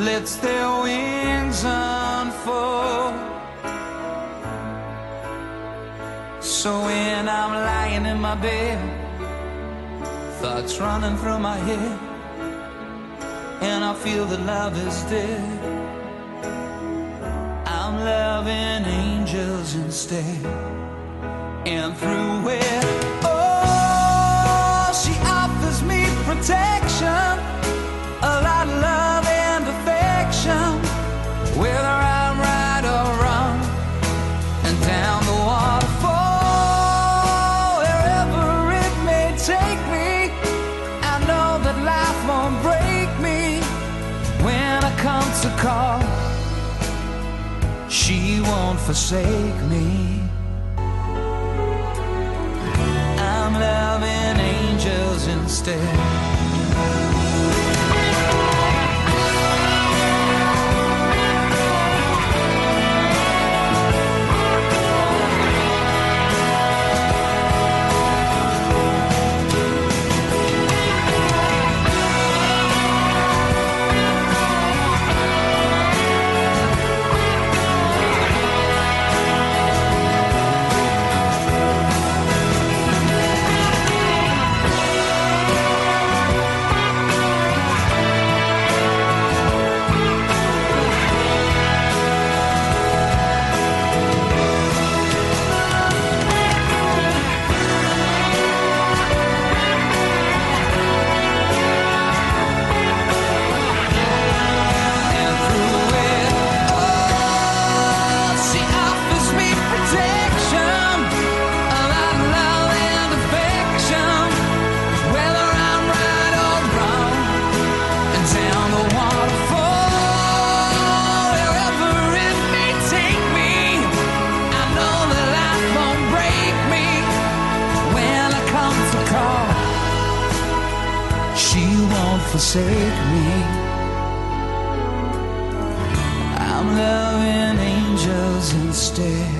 lets their wings unfold. So when I'm lying in my bed, thoughts running through my head, and I feel that love is dead, I'm loving angels instead. And through it, oh, she offers me protection, To call. She won't forsake me. I'm loving angels instead. Forsake me. I'm loving angels instead.